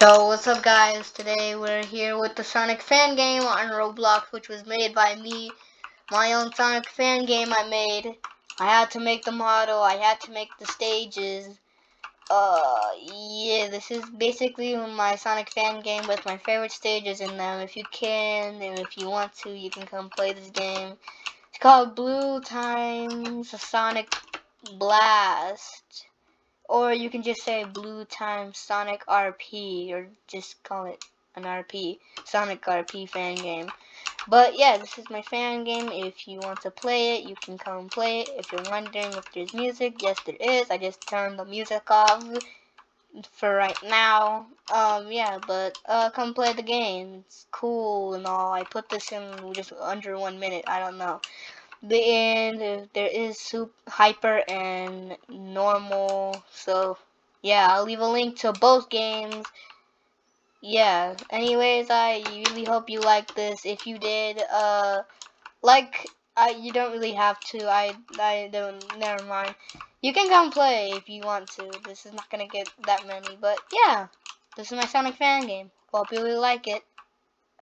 Yo, what's up guys? Today we're here with the Sonic fan game on Roblox, which was made by me. My own Sonic fan game I made. I had to make the model, I had to make the stages. Uh, yeah, this is basically my Sonic fan game with my favorite stages in them. If you can, and if you want to, you can come play this game. It's called Blue Times Sonic Blast. Or you can just say Blue Time Sonic RP, or just call it an RP, Sonic RP fan game. But yeah, this is my fan game. If you want to play it, you can come play it. If you're wondering if there's music, yes there is. I just turned the music off for right now. Um, yeah, but uh, come play the game. It's cool and all. I put this in just under one minute. I don't know the end there is super hyper and normal so yeah i'll leave a link to both games. Yeah anyways i really hope you like this. If you did uh like I, you don't really have to i i don't never mind. You can come play if you want to this is not gonna get that many but yeah this is my sonic fan game. Hope you really like it